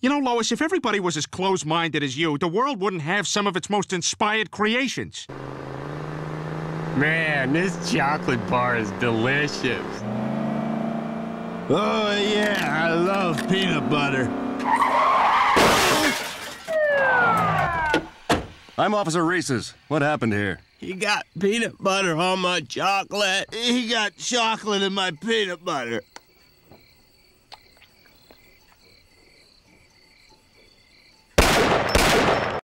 You know, Lois, if everybody was as close minded as you, the world wouldn't have some of its most inspired creations. Man, this chocolate bar is delicious. Oh, yeah, I love peanut butter. I'm Officer Reeses. What happened here? He got peanut butter on my chocolate. He got chocolate in my peanut butter.